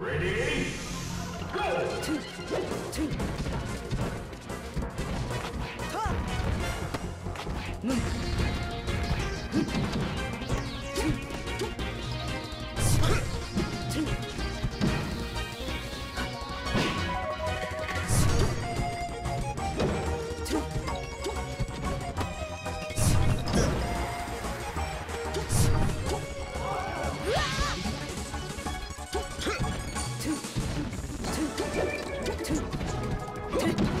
Ready? Go! Two, two. Top. Move. two.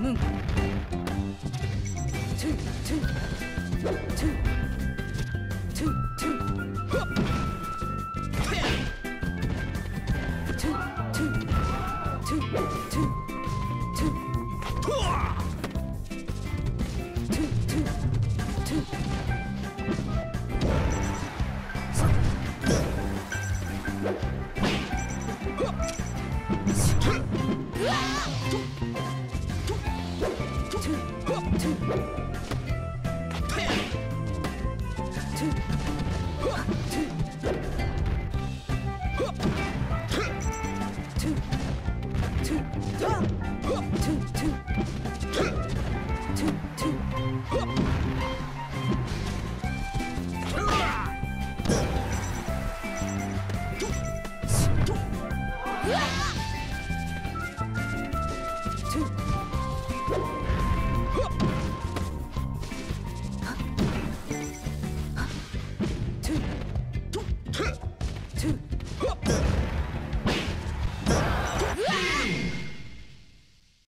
뭉 two, two, two, two. Two, two. Two.